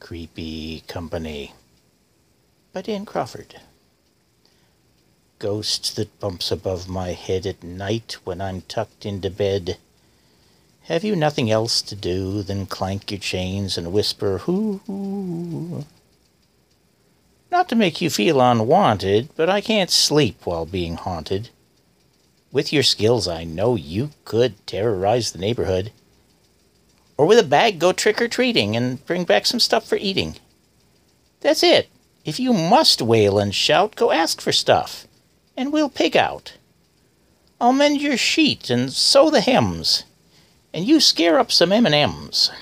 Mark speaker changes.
Speaker 1: Creepy Company by Dan Crawford. Ghost that bumps above my head at night when I'm tucked into bed. Have you nothing else to do than clank your chains and whisper, hoo? Not to make you feel unwanted, but I can't sleep while being haunted. With your skills, I know you could terrorize the neighborhood. Or with a bag, go trick or treating and bring back some stuff for eating. That's it. If you must wail and shout, go ask for stuff, and we'll pig out. I'll mend your sheet and sew the hems, and you scare up some M&Ms.